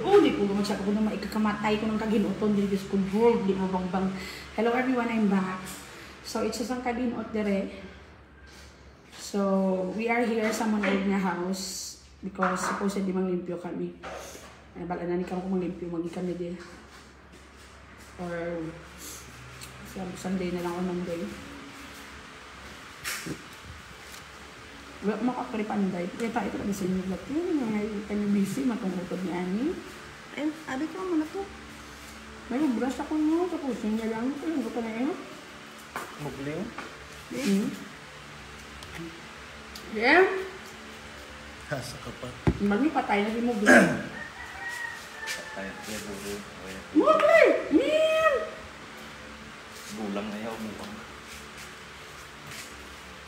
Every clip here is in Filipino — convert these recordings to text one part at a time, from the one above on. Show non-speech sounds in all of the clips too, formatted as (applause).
oh, di ko gumagsak ako na maikakamatay ko ng kaginuton, di Diyos ko, di mo bang bang. Hello everyone, I'm back. So, it's isang kaginot dire. So, we are here sa manood nga house because supposedly manglimpyo kami. Ay, bala na ni kamo kung manglimpyo, magi kami din. Or, Sunday na lang o Monday. Ka panday. Kaya tayo ito kasi yung vlog. Yun, mga kami busy, matungkotod ni Ani. Ay, abi ko mo na to. May brush ako mo, tapos yung lang. Ayun ko pa na yun. Mugling? Mm. Yeah. Hasa ka pa. Mami patay na si mo bro. (clears throat) Patay. Kaya bulo. Mugli! Man! Bulang na yaw. Bulang.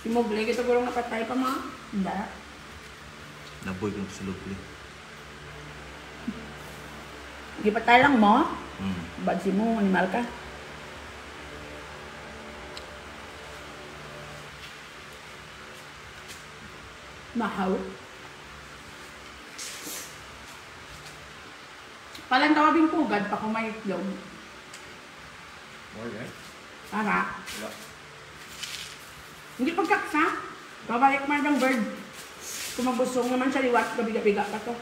Si Mugli, kita gulong napatay pa ma. Hindi. Naboy ko sa lubli. Di patay lang mo. Hmm. Bad si mo, animal ka. Mahaw. Palang tawagin pugad pa kung may itlog. Yan? Para. Wala. Hindi pagkaksa. Babalik man ng bird. Kung mabusong naman siya liwat, gabiga-biga ka to.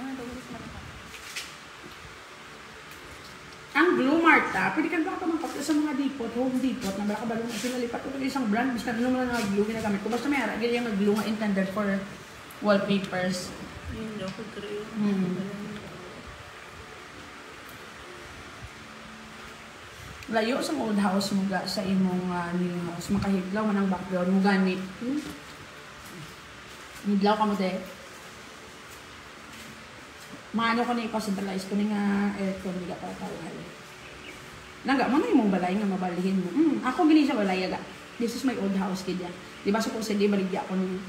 Ano. Ang Blue Mart, ah, pwede kang kakamapat sa mga depot, home depot, na baka balong sinalipat ko isang brand, basta ano naman ang glue ginagamit ko. Basta may ara, ganyan yung glue nga intended for wallpapers. Yun daw, ko kayo. Hmm. Layo sa old house mo sa imong ah, new house, makahiglaw man ang background mo gani. Hmm? Higlaw ka mo de. Maano ko na ipacentralize ko ni nga aircon ni para tawhal. Nangga mo na imong balay nga mabalihin mo. Hmm, ako gini sa balay aga. This is my old house kid yan. Di ba supposedly baligya ako ni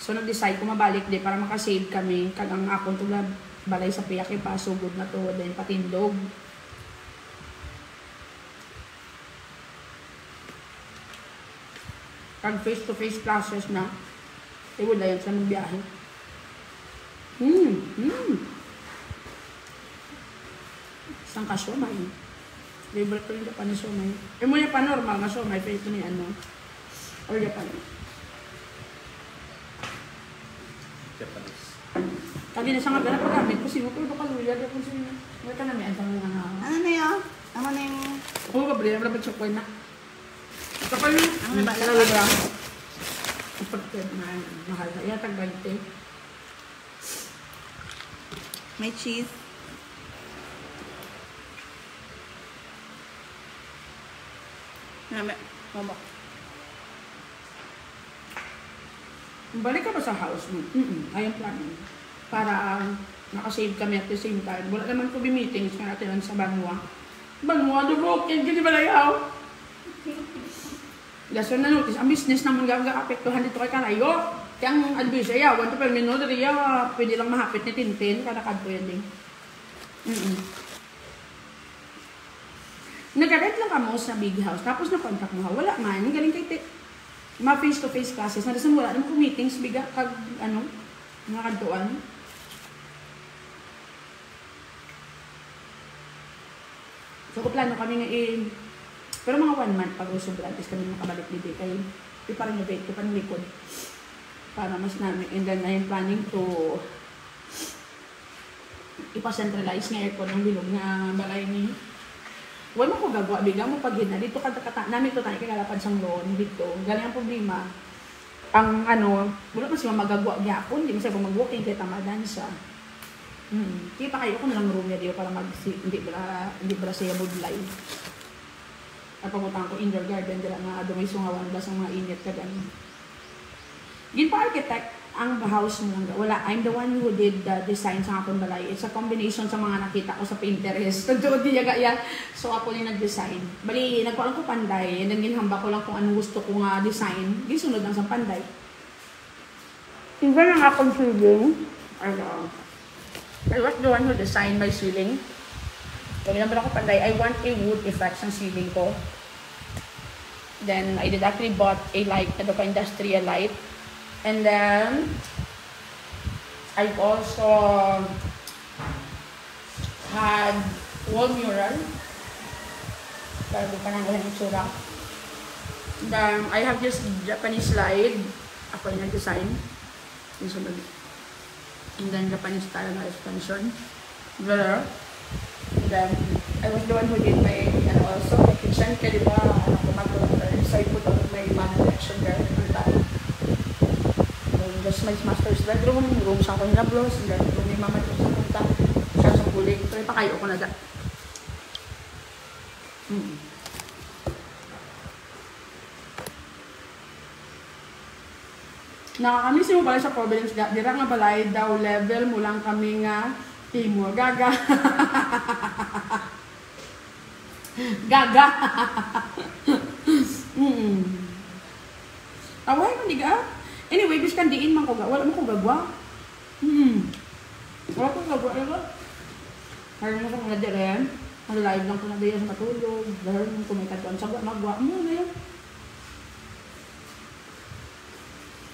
So nag-decide ko mabalik di para makasave kami kag ang akong tulad balay sa piyak pa sugod na to then patindog. Kag face to face classes na. Eh wala yan sa magbiyahe. Hmm, hmm. Isang ka siomay. Favorite ko yung Japanese siomay. Eh mo yung pa normal na siomay, pero ito ni ano. Or Japanese. Japanese. Kagi na siya nga ganap pagamit ko sino ko baka luya di ko sino. Wala ka na may antang mga ano. Ano na yun? Ano na yung... Oo, ba bali na ba chokoy na. Kapal ni. Ang Lalo ba? Kapag na mahal na. Yata gante. May cheese. Nami, mabok. Balik ka ba sa house mo? Mm-mm. Ayun planning. Para um, nakasave kami at the same time. Wala naman ko meetings nga natin lang sa Banwa. Banwa, dubukin, gini ba layaw? (laughs) Gaso na notice, ang business naman gagapektuhan dito kay Kalayo. Kaya ang advice ya, want to per minuto riya, pwede lang mahapit ni Tintin, kada kadto yan din. Mm-mm. Nag-rent lang kamo sa big house, tapos na-contact mo ha, wala man, galing kay. Mga face-to-face classes, na reason wala naman meetings, biga, kag, ano, mga kadtuan. So, plano kami nga in, pero mga one month pag usog at least kami makabalik dito kay ipa-renovate ko pa ng likod. Para mas namin and then I'm planning to ipa-centralize nga aircon ng bilog nga balay ni wala ko gagawa bigla mo pag hina dito kata kata namin to tayo kagalapad sang loan dito. Galing ang problema. Ang ano wala siya magagawa. Gyapon di mo siya mag-walking kay tamadan siya Hmm. Kita kayo ko nalang room niya dito para mag hindi bra hindi bra siya budlay. At pagutang ko indoor garden dira nga adto may sungawan blas ang mga init ka gani. Gin pa architect ang house mo nga wala I'm the one who did the design sa akong balay. It's a combination sa mga nakita ko sa Pinterest. (laughs) Tugod diya gaya. So ako ni nag-design. Bali nagkuan ko panday and then ginhamba ko lang kung anong gusto ko nga design. Gisunod lang sa panday. Iba lang akong feeling. Ano, I was the one who designed my ceiling. Kaya naman ako panday, I want a wood effect sa ceiling ko. Then, I did actually bought a light, ano pa, industrial light. And then, I've also had wall mural. Bago pa nang walang itsura. Then, I have this Japanese slide. Ako yung nag-design. Yung sunod. And then, Japanese style na extension. There. Then, I was the one who did my, ano also, my kitchen. Kaya di ba, ano ko mag-order. So, I put out my section there. Ang tayo. Then, just my master's bedroom. Room sa akong. And then, room ni mama doon sa punta. Siya sa kulik. So, ipakayo ko na da. Mm. Nakakamiss mo pala sa Providence. Dira nga balay daw level mo lang kami nga Timor. Gaga. Gaga. mm. Away man diga. Anyway, bis kan diin man ko ga. Wala mo ko gagwa. Hmm. Wala ko gagwa diba? Hari mo ko nga diren. Ang live lang ko na sa matulog. Dahil mo ko may katuan sa magwa mo na yun.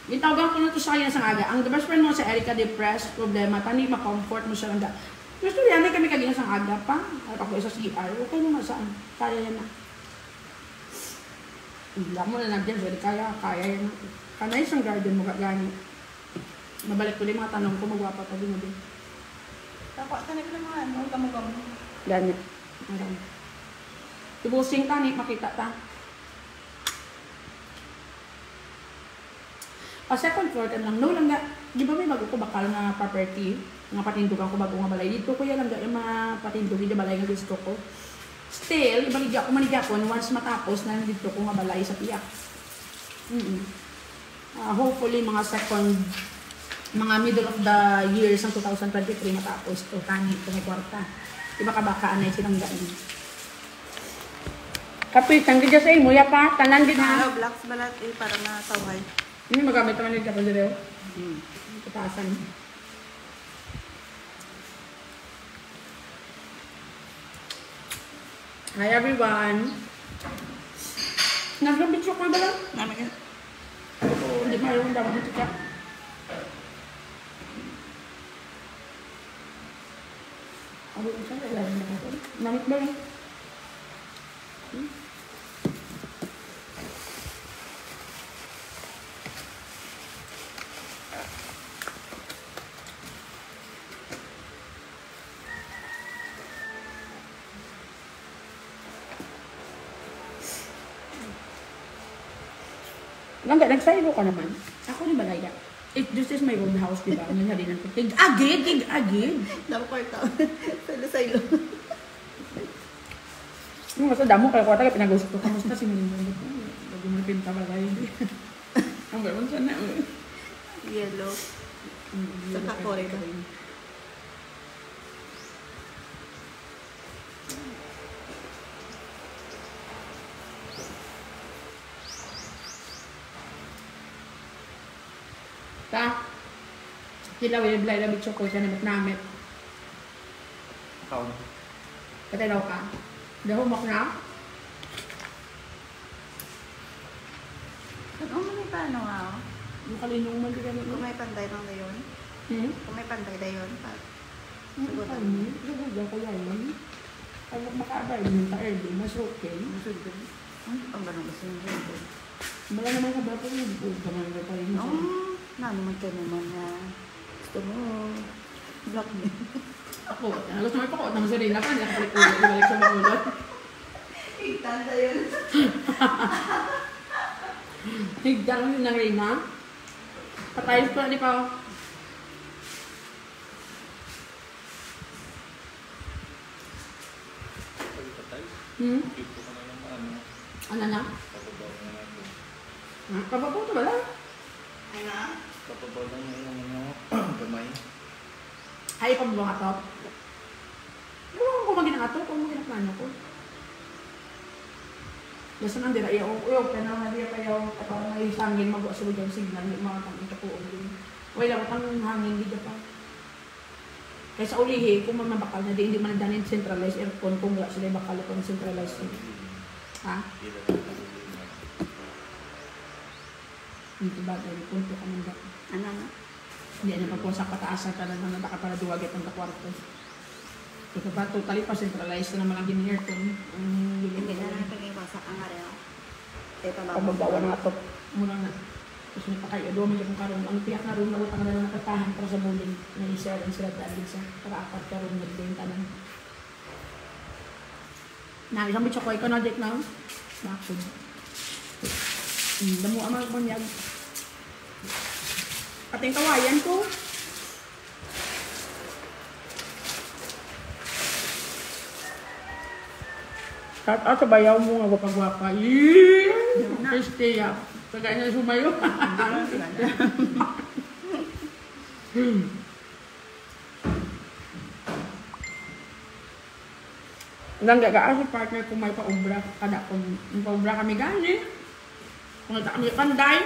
Itawagan ko na to sa kanya sa aga. Ang best friend mo sa Erica depressed, problema, tani ma-comfort mo siya lang da. Gusto yan, may kami kagina sa aga pa. At ako isa sa CR, okay naman saan. Kaya yan na. Wala mo na nandiyan, sorry, kaya, kaya yan. Kanay isang garden mo kagani. Mabalik ko din mga tanong ko, magwapa pa din mo din. Tapos, tanay ko ng mga ano, kamukam. Ganit. Ayan. Tubusing ka, ni makita ta. O second floor ka lang, no lang nga, di ba may bago ko bakal na property, nga patindugan ko bago nga balay. Dito ko yan lang yung mga patindugan na balay nga gusto ko. Still, ibaligya ko manigyapon, once matapos na dito ko nga balay sa tiyak. Mm Ah, hopefully, mga second, mga middle of the years ng 2023 matapos to tani ito may kwarta. Di ba kabakaan na silang gain. Kapit, ang gidya sa imo, ya pa, tanan din ha. Ano, blacks balat eh, para matawhay. Hindi magamit naman yung kapal dito. Hmm. Katasan. Hi everyone. Nag-video ko ba lang? Namin yun. Oo, hindi mayroon daw dito ka. Ano yung saan? Wala na ako. Namit ba lang? Hmm? Langga, nagsayro ka naman. Ako ni Balaya. It, this is my own house, di ba? Ang halinan ko. Tig agid, tig agid. Dapat kwarta. Salo-salo. Yung sa damo, kaya kwarta ka pinag-usap ko. Kamusta si ko? Bago mo pinta balay. Ang gawin sana. eh. Yellow. Mm, Saka yun, kore kaya- ka. Ta. Sila will blay labit ko sa namat namit. Ikaw. Kata daw ka. Daho mak na. Ano mo may paano nga? Yung kalinong man ka Kung may pantay lang na yun. Hmm? Kung may pantay na yun. Pa. Sagot mo. Sagot daw ko yan. Ay, makaabay mo ta early. Mas okay. Masud ko. Ano ang ganun gusto nyo dyan? Wala naman ka ba ito yung buong gaman na pa rin. Oo. Na naman kayo naman na gusto mo. Block me. Ako, halos may pakot ng sarili pa. Hindi ako balik ulo. Ibalik sa mga ulo. Itanda yun. Higdang yun ng Reyna. Patayos pa di pa. Hmm? Ka na. Ano? Ano na? Papabaw na natin. Ha? Kababaw to ba lang? Ay na? Papabaw lang yung ano, (clears throat) gamay. Ay, pababa nga to. Ewan ko magina nga to. Kung magina plano ko. Basta nang dira, iyo, iyo, kaya na nga kayo, kapag may hangin, mag-usulog yung signal, yung mga tangin ka po, din. Wala ko tang hangin, di pa. Kaya sa ulihi, kung man mabakal na di, hindi man nagdanin centralized aircon, kung wala sila yung bakal kung centralized. Ha? Hindi lang ang nalulungan. Dito ba, tayo punto ka man daw. Ano na? Hindi na pa po sa pataasan ka na naman para duwagit ang kwarto. Ito pa, totally pa centralized na naman ang gin-aircon. Ang Hindi na natin iwasak ang area. Ito ba? Pagbabawa na ito. Muna na. Tapos may pakayo. Doon may kung karoon. Ang tiyak na room na utang na lang nakatahan para sa bowling. Na isa ang sila dahil sa para apat ka room na din tanan. Na, isang bitsa ko ikaw na date na. Bakod. Hmm, damo ang mga bunyag. Ating kawayan ko. Out sa bayaw mo nga wapag-wapa. Yee! Christy, ah. Kagaya na sumayo. (laughs) Nang gagaan si partner kung may paumbra, kada kung paumbra kami gani. Kami kanday,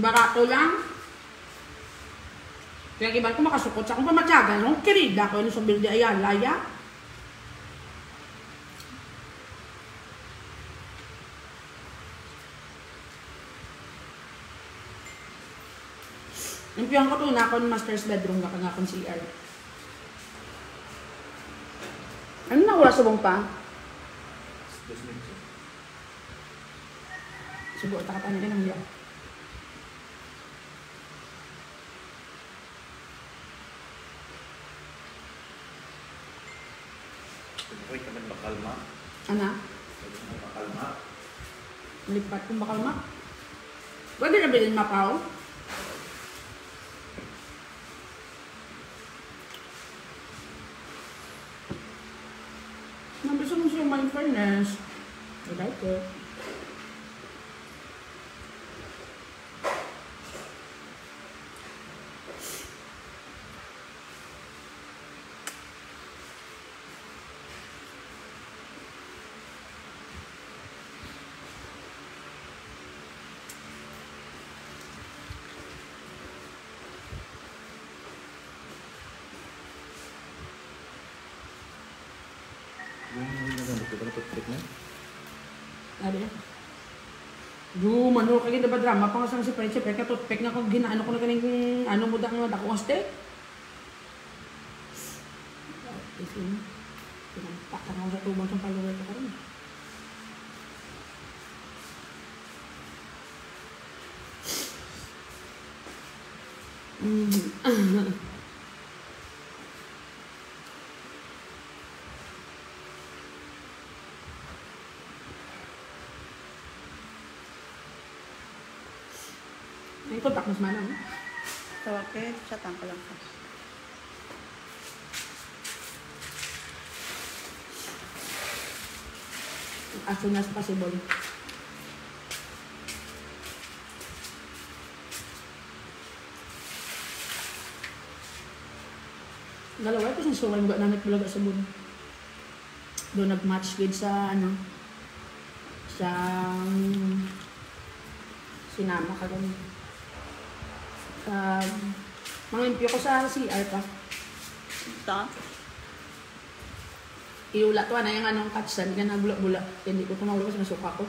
barato lang. Kaya iban ko makasukot sa akong pamatyagan, no? Kirida ko, ano sa bilde ayan, laya. Yung piyang ko to na akong master's bedroom ka nga akong CR. Ano na wala subong pa? Dos minutes. Siguro taka pa nila ng iya. Pwede ka man makalma. Ana, Pwede ka man makalma. lipat kong bakal ma. Pwede na bilhin mapaw? Nabisa mo siya fairness. I like it. Yung nagamit ko ba na toothpick na? Ano yan? Do, mano, kaya na ba drama pa nga si Prenche, kaya toothpick na kung ginaano ko na kaning ano mo da nga dako steak. Isin. Pinampak na ako sa tubang sa paluwal ko karon. Mm. May kontak mas manang. Tawag chatan ko lang ka. As soon as possible. Dalawa ito sa suwan ba namit bulaga sa bun. Doon nag-match with sa ano sa um, sinama ka ganun. Um, manglimpyo ko sa CR pa. Ito? Iula to na yung anong katsan ka na bula-bula. Hindi ko tumawala kasi masuka ko.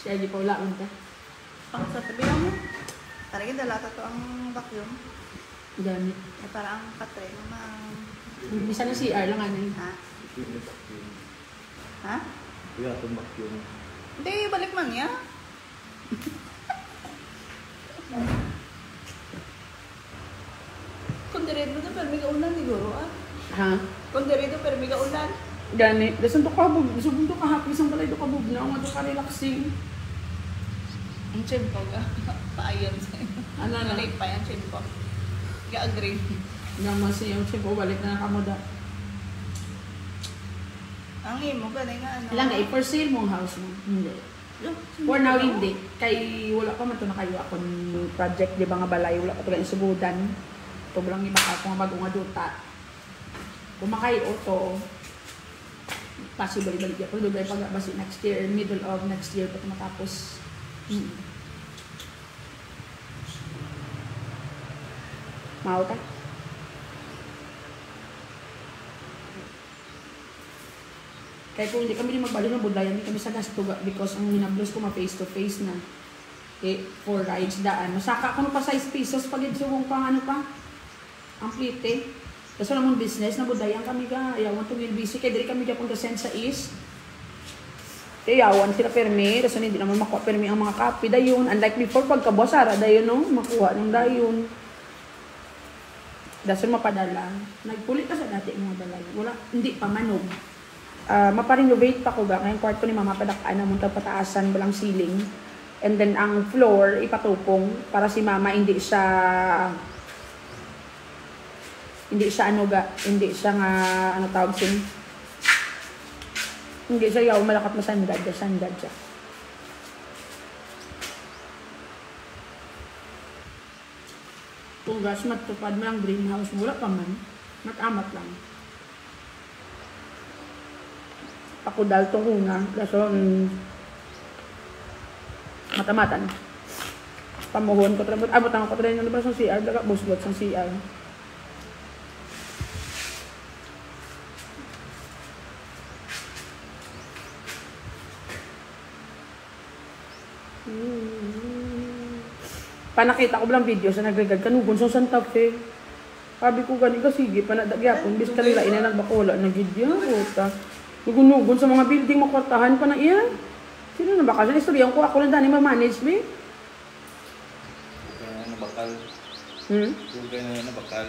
Siya di pa wala unta. Pang sa tabi mo. Talaga dala to ang vacuum. Gamit. Eh, para ang patre naman. Bisa na CR lang ano yun. Ha? Ha? Kuya, itong vacuum. Hindi, balik man niya. (laughs) Kung direto na, pero may kaulan siguro ah. Ha? Kung direto, pero may kaulan. Gani. Dasan to kabog. Dasan to kahapon. Isang balay to kabog na. Ang to ka-relaxing. Ang chimpo ka. Paayon sa'yo. Ano na? Nalay pa yung chimpo. Ga-agree. Naman siya yung chip. Balik na nakamuda. Ang imo ka na nga ano. Ilang nga, i-for sale mong house mo. Hindi. For now, hindi. Kay wala pa man to na kayo akong project, di ba nga balay, wala pa to subudan. Ito lang iba ka kung bago nga duta. Kung makay auto, possible balik ako. Doon pag basi next year, middle of next year pa matapos. Mm. Mao ta? Kaya kung hindi kami di magbalik ng budaya, hindi kami sa gastuga because ang hinablos ko ma face to face na. Eh, four rides daan. Masaka ko pa 6 pesos pag idsugong pang ano pa. Ang plite. Kasi naman business, nabudayan kami ka. Ayawan to busy. Kaya diri kami dyan punta send sa east. Ayawan sila permi. Kasi hindi naman makuha permi ang mga kapi. Dayon, unlike before, pagkabuas, ara, dayon no, makuha ng dayon. Dason mapadala. Nagpulit ka sa dati mga dalay. Wala, hindi pa manog. Ah, maparenovate pa ko ba? Ngayong kwarto ni mama padakaan na munta pataasan walang ceiling. And then ang floor ipatupong para si mama hindi siya hindi siya ano ga, hindi siya nga ano tawag sin hindi siya yaw malakat masandad, sandad siya. Tugas matupad mo lang greenhouse, wala pa man. Matamat lang. Ako dal to una, kaso mm, matamatan. Pamuhon ko abot ang ko trabot ng libro sa CR, daga busgot sa CR. Panakita ko lang video sa nagregad kanugon sa Santa Fe. Sabi ko gani ka sige panadagyapon bis kanila ina nagbakula na gidya puta. Nugunugon sa mga building makwartahan pa na iya. Sino na ba kasi istorya ko ako lang dani ma-manage me? Kaya na bakal. Hmm? Kaya na nabakal.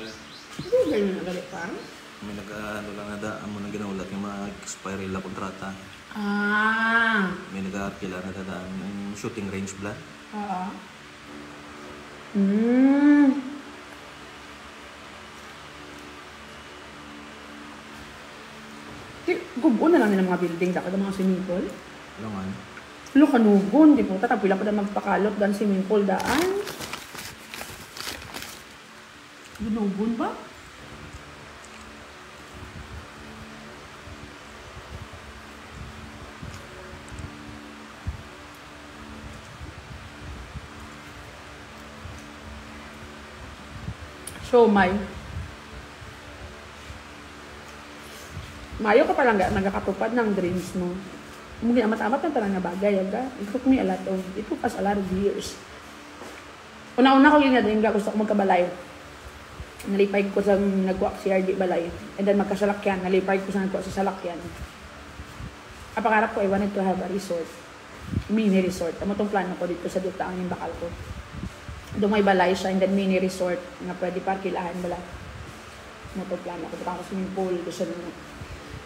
Hindi ganyan na galit pa. May nag-ano lang na da, amo na ginaulat yung mga expire la kontrata. Ah. May nag-aarkila na dadaan yung shooting range bla. Oo. Hmm. Di, gubo na lang nila mga building, dapat ang mga swimming pool. Ano? Lo kanugon, di po, tatapila pa na magpakalot dan swimming pool daan. Ginugon ba? So, may. Mayo ka pa lang ga- nagkakatupad ng dreams mo. Mungkin amat-amat na talaga bagay. Aga. It took me a lot of, it took us a lot of years. Una-una ko yun nga din, gusto ko magkabalay. Nalipay ko sa nagwa si RD Balay. And then magkasalakyan, nalipay ko sa nagwa sa salakyan. Ang pangarap ko, I wanted to have a resort. Mini resort. Amo tong plano ko dito sa Duta, ang yung bakal ko. Doon may balay siya, and then mini resort nga pwede parkilahan bala. Amo tong plano ko. Baka ko swimming pool, gusto nyo.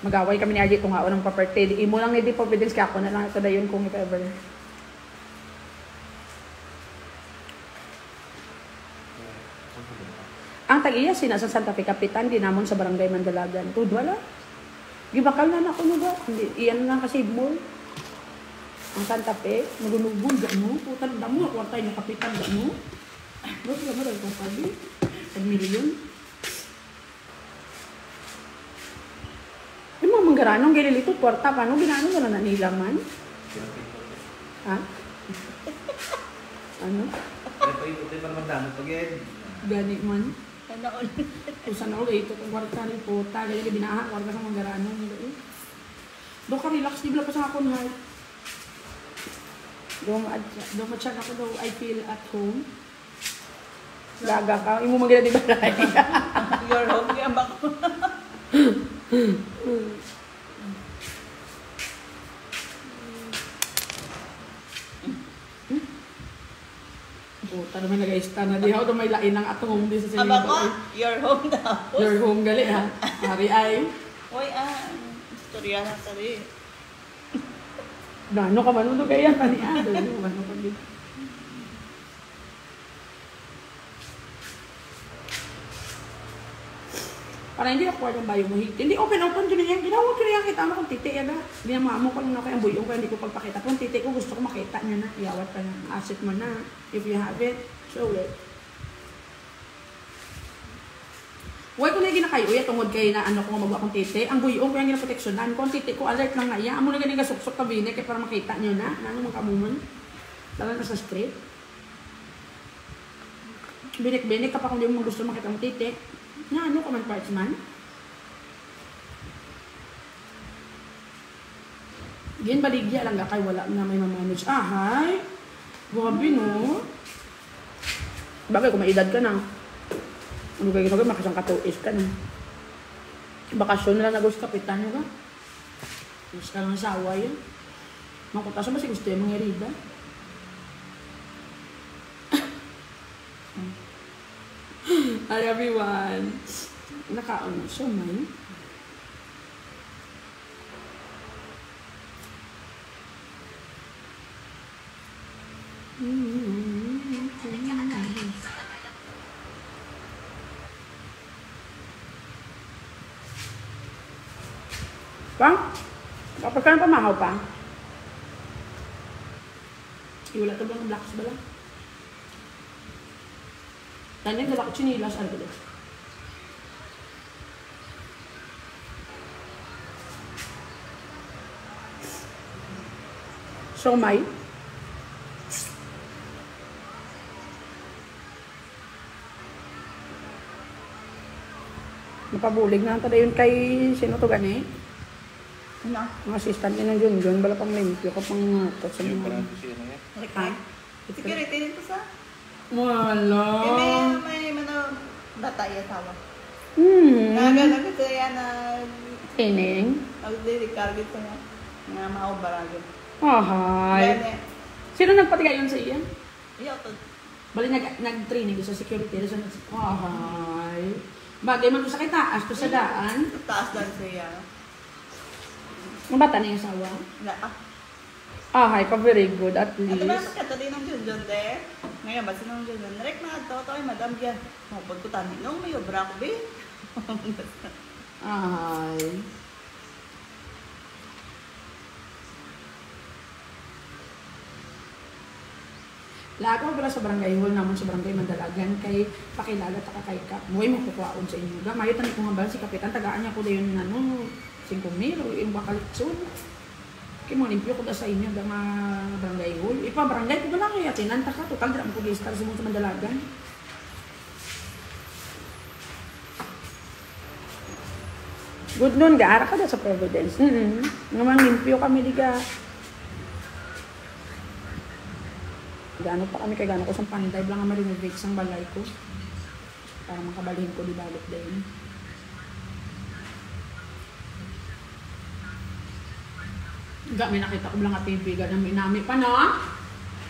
Mag-away kami ni RD kung nga ng property. Imo lang ni di providence ka ako na lang ito na yun kung if ever. Ang tag-iya sina sa Santa Fe Kapitan, di namon sa Barangay Mandalagan. Tud wala. Gibakal na na ako. Hindi, iyan nga kasi mall. Ang Santa Fe, nagunugun gano. Putan damo, wartay ng kapitan gano. Bro, sila mo dahil kong sabi. Tag milyon. Yung mga manggaranong gililito, kwarta pa, no? Ginano ka na nila man? Ha? (laughs) ano? Ito, pa naman dami pag yan. Gani man? Ulit? Kung saan ako ito, kung kwarta rin po, tagal ka binaha, kwarta sa manggarano nila eh. Doon ka relax, di ba pa sa akong heart? Doon, doon matsyag ako daw, I feel at home. Gaga ka, imo maganda di ba? Your home, kaya ba ko? Puta naman nag-aista na di ako, may lain ng atong di sa Aba ko, your home daw. Your home gali ha. Hari ay. Uy, ah, istorya na tari. Gano ka man, ano kaya tani ah. Ano din. Para hindi ako ng bayo mo higit. Hindi open open ko yan. Ginawa ko yan kita mo kung titi yan na. Ginama mo ko lang na kaya buyong ko hindi ko pagpakita. Kung titi ko gusto ko makita niya na. Iyawat ka na. Asset mo na. If you have it, show it. Huwag ko na ginakayo, ya, tungod kay na ano ko magwa akong titi. Ang buyong ko yung ginaproteksyonan. Kung titi ko, alert lang na iya. Amo na ganing kasuksok kabine kaya para makita niyo na. Ano mga kamuman. Lalo na sa street. Binik-binik ka pa kung di mo gusto makita ang titi. Na ano ka man parts man. Gin baligya lang ga kay wala na may mamanage. Ah, hi. Grabe, no? Bagay, kung may edad ka na. Kayo ginagawa? Makasang katuis ka na. Bakasyon na lang nagos kapitan nyo ka. Mas ka lang sawa yun. Makuta sa ba si gusto yung mga herida? (laughs) Hi everyone! Nakaano siya, may. Pang? Kapag ka pamahaw pa? Iwala to ba ng blacks ba lang? Tanya, dala ko chinilas, ano ba So, may? Napabulig na tada yun kay sino to gani? Ano? Ang assistant ni ng Junjun, bala pang limpyo ka pang ngatot sa Yung mga... parang siya na yan. Ha? Security dito sa... Wala. Eh, may, may, ano, bata iya tawa. Hmm. Nagano ko yan na... Tining. Nagdidikargit ko nga. Nga mao baragin. Ahay. Sino nagpatigay yun sa iyan? Iyo to. Bali nag nag-training sa security. Sa Ahay. Bagay man ko sa kitaas ko sa daan. Taas dan siya. Ang bata na yung asawa. Nga ah. Ahay pa very good at Ito ba least. naman din ng Junjun de? Ngayon ba sinong Junjun? Rek na ito, ito ay madam yan. Mapag ko tani. Nung may obra ko, be. (laughs) Ahay. Lahat ko pala sa barangay hall naman sa barangay Mandalagan kay pakilala ta ka kay Kap. Muay mo kukuhaon sa inyo. Gamay tan ko nga ba si kapitan tagaan niya ko dayon ano 5 mil o yung bakalitsun. Kay mo limpyo ko da sa inyo da nga barangay hall. Ipa barangay ko ba lang kaya tinanta ka total dira mo ko gistar sa mga Mandalagan. Good nun, gaara ka da sa Providence. Mm -hmm. Naman limpyo kami diga. Gano pa kami kay gano ko sa panday lang nga ma-renovate sang balay ko. Para makabalhin ko di balot din. Ga, may nakita ko lang nga TV, ga may nami pa no?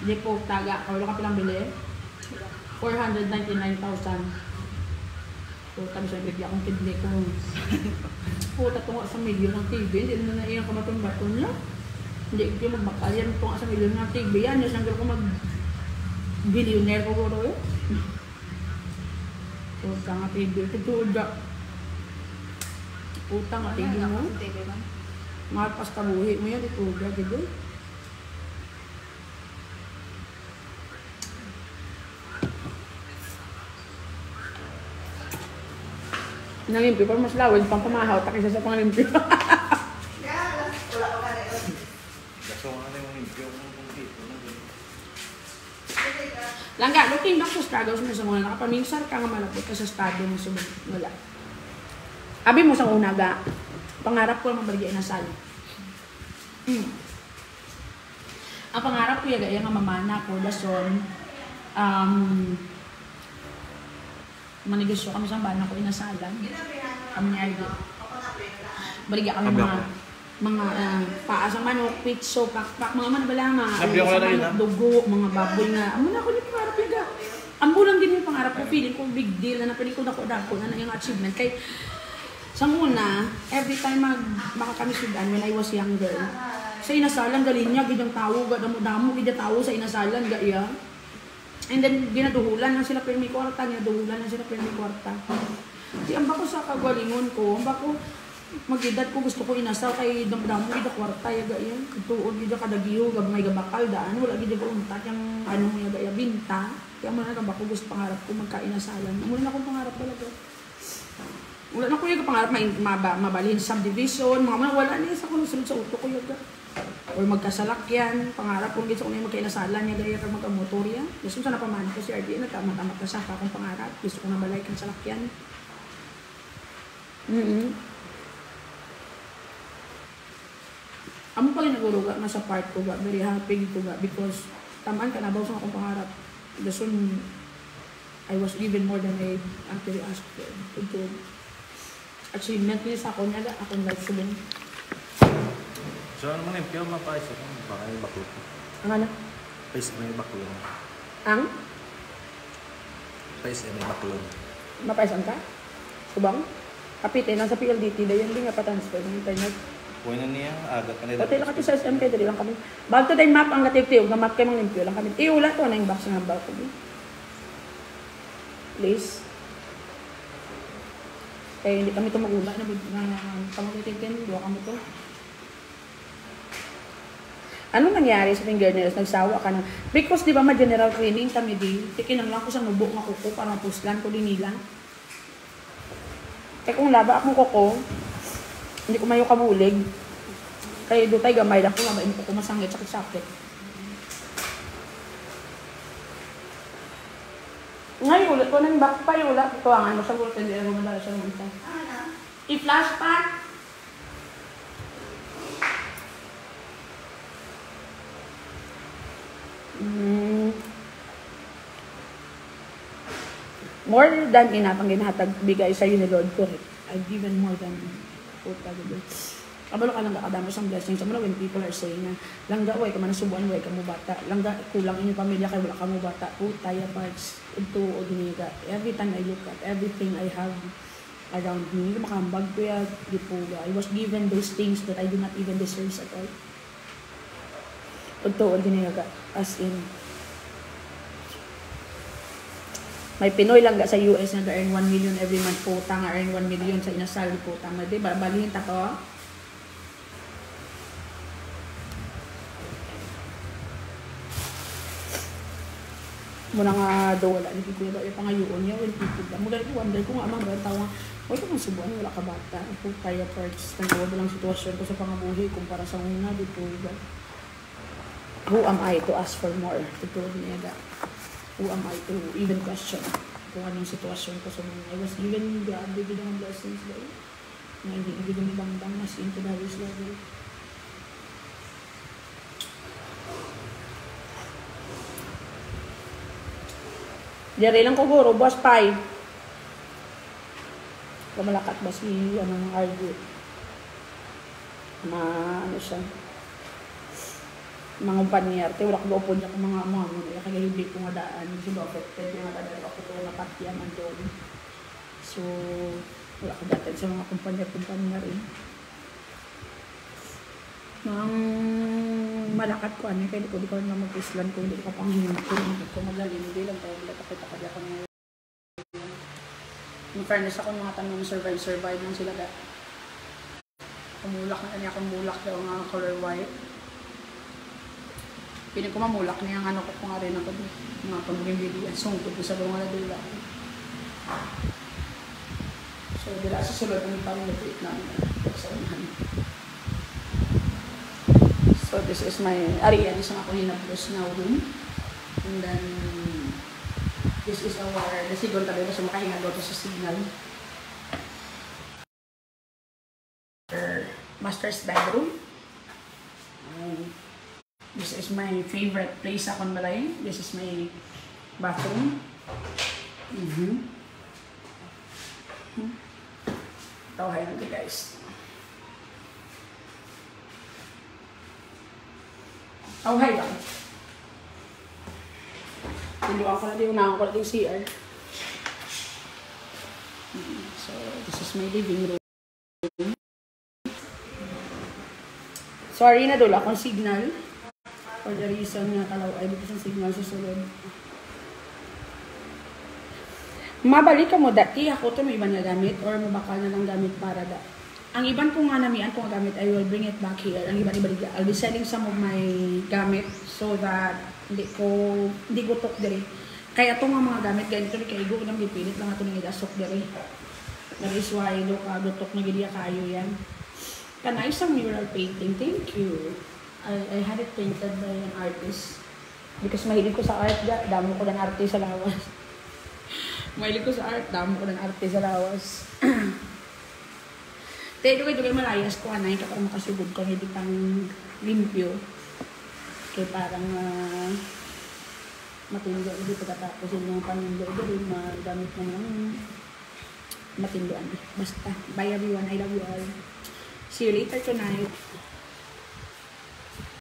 Hindi po, taga. Kawalo ka pilang bili? 499,000. Puta, bisa bigyan akong kidney ko. (laughs) Puta, tunga sa milyon ng TV. Hindi na na iyang kamaton-baton niya. Hindi ko magbakal yan. Tunga sa milyon ng TV. Yan, yung sanggal ko mag billionaire ko ko yun. Puta nga TV. Tutuda. Puta nga TV mo. TV man. Mahal pas kabuhi mo yan. Tutuda. Gitu. Nangimpyo pa mas lawad pang pamahaw takisa sa panglimpyo. (laughs) Wala ko ka rin. Kaso nga na yung no? Langga, looking back sa struggles mo sa mga nakapaminsar ka nga malapot ka sa estado mo sa wala. Abi mo sa una ga, pangarap ko lang mabaligyan na sali. Hmm. Ang pangarap ko yaga yung mamana ko, dason, um, manegosyo kami sa bana ko inasalan. Kami ni Argo. Baligya kami mga ako. mga uh, paa sa manok, pitso, pakpak, mga man bala nga. Sabi ako sa na rin, dugo, mga baboy nga. Amo na ako yung pangarap yaga. Ang bulang din yung pangarap ko, feeling ko big deal na napiling ko dako dako na na yung achievement. Kay sa muna, every time mag makakamisudan when I was younger, sa inasalan galing niya, gidang tao, gadamo-damo, gida tao sa inasalan, gaya. And then, ginaduhulan na sila permi kwarta, ginaduhulan na sila permi kwarta. Di ang bako sa kagalingon ko, ang bako, magidad ko gusto ko inasal kay damdamo gida kwarta yaga yan tuod gida kadagiyo gab may gabakal daan wala gida ko untak yung ano yaga ya binta kaya mo na ka bako gusto pangarap ko magkainasalan mo na akong pangarap talaga wala na ko yung pangarap maba, mabalhin sa subdivision. Mga mga wala na sa sunod sa uto ko yaga or magkasalakyan. Pangarap ko gusto ko na yung magkainasalan yaga ya kag magkamotorya gusto ko sana pamana ko si RD nagtama-tama ka sa akong pangarap. Gusto ko na balay kang salakyan. Mm Amo pa ginaguro ga nga sa part ko ga very happy gito ga because tamaan ka na bawa sa akong pangarap. Soon, I was given more than I actually asked for. Achievement niya sa ako niya, akong life subin. So ano man yung piyaw mapais ako. Baka yung baklo. Ang ano? Pais na yung baklo. Ang? Pais na yung baklo. Mapaisan ka? Subang? Kapite, nasa PLDT, dayon din nga pa-transfer ng internet. Kuha na niya, aga ka nila. Pati lang kati sa SM kayo, dali lang kami. Bago to map ang katig-tiyog, na map kayo mga limpyo lang kami. Iula to na yung box ng hambal ko. Please. Kaya hindi kami tumagula na na pamagtitigin, duwa kami to. Anong nangyari sa finger nails? Nagsawa ka na. Because di ba ma general training kami di, tikinang lang ko sa nubo nga kuko para mapuslan ko din nila. Kaya kung laba akong kuko, hindi ko mayo kamulig. Kaya do tayo gamay lang ko, mabain ko kumasangit sakit-sakit. Ngayon, ulit ko nang back pa yung ulat. Ito ang ano sa gulat, hindi ako madala sa. Ano? I-flash pa. Mm. More than enough ang ginahatag bigay sa ni Lord ko. I've given more than puta gabi. Kabalo ka lang kakadamos ang blessings. Sa when people are saying na, langga, way, kamana subuan, way, kamo bata. Langga, kulang inyong pamilya, kay wala kamo bata. Puta, ya parts, ito, o diniga. Every time I look at everything I have around me, makambag ko ya, dipuga. I was given those things that I do not even deserve at all. Ito, o diniga. As in, may Pinoy lang sa US na earn 1 million every month po, nga earn 1 million sa inasal po, tama, di ba? Balihin ta ko. Muna nga daw wala ni daw yung pangayoon niya, when people ba. Mula ko wonder ko nga amang ba tawa, wala ko mang subuan, wala ka bata. Ako kaya parts, tanong lang sitwasyon ko sa pangabuhi kumpara sa una, di po ba? Who am I to ask for more? Ito niya da. Who am I to even question kung anong sitwasyon ko sa mga I was given bigyan ng blessings daw. Na hindi nabigyan ni Bangdang mas into the level. Diyari lang ko guro, boss pie. Kamalakat ba si ano ng argue? Ma, ano siya? Mga kumpanyar. Te, wala ko gaupon niya kung mga mga mga kaya hindi ko nga daan. Kasi ba affected nga daan ako to na patya man doon. So, wala ko datan sa mga kumpanyar-kumpanyar eh. Nang malakat ko, ano, kaya di ko di ko na mag-islan kung hindi ko pang hinom ko. Hindi ko magaling, hindi lang tayo. Wala takit ako ako ngayon. In fairness ako mga tanong survive, survive lang sila da. Kumulak na kanya akong mulak daw nga color white. Pinig ko mamulak niya ang ano ko kung nga rin ako mga pagiging video. Sungkod ko sa bunga na dula. So, dila sa sulod ng pang nag namin sa unahan. So, this is my, ari, this ang ako hinapos na room. And then, this is our, the sigon na siya makahinga doon sa signal. Master's bedroom. Um, this is my favorite place sa Conbalay. This is my bathroom. Mm-hmm. Hmm. Tawahay natin guys. Tawahay lang. Tinuan ko na din, unahan ko na din CR. So, this is my living room. Sorry na dula akong signal. For the reason nga kalaw ay dito sa signal sa sulod. Mabalik ka mo dati ako to may iba na gamit or mabakal na lang gamit para da. Ang iban ko nga namian ko nga gamit, I will bring it back here. Ang iban iba I'll be selling some of my gamit so that hindi ko hindi ko tok diri. Kaya to nga mga gamit ganito ni kaigo nang gipilit lang ato nang idasok diri. That is why do ka dutok na gid kayo yan. Kana isang mural painting. Thank you. I, I had it painted by an artist. Because mahilig ko sa art, damo ko ng arte sa lawas. (laughs) mahilig ko sa art, damo ko ng arte sa lawas. (clears throat) Te, dugay dugay malayas ko anay ka para makasugod ko hindi pang limpyo. Kaya parang uh, matindo ulit pagkatapos yung mga panindo ulit, magamit mo ng matindoan. Basta, bye everyone, I love you all. See you later tonight.